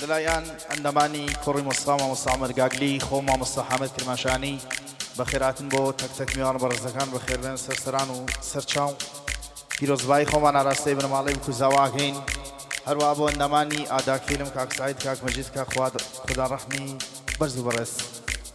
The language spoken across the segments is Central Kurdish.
لەلایەن ئەندامانی کۆڕی مۆسیقا مامۆستا عومەر گاگلی، خۆم مامۆستا حامد کرماشانی، بەخێرهاتن بۆ تەک تەک میوانە بەڕێزەکان، بەخێربێن سەر سەران و سەر چاو، پیرۆزبایی خۆمان ئاراستەی بنەماڵەی بکوزاوا ئەکەین، هەروەها بۆ ئەندامانی ئاداکفیلم کاک سەعید، کاک مەجید، کاک خواد، خوداڕەحمی بەرز و بەڕێز.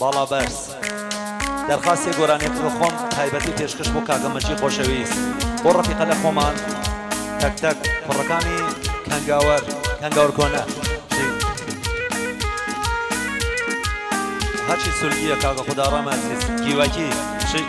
باڵا بەرز دەرخاستی گۆرانیەک لۆ خۆم تایبەتی پێشکەش بۆ کاکە مەجی خۆشەویست بۆ ڕەفیقە لە خۆمان تەک تەک کوڕەکانی کەنگاوەر کەنگاوەر کۆنە هەرچی سولگیە کاکە خۆدا ڕەمە عزیز گیواکی شیک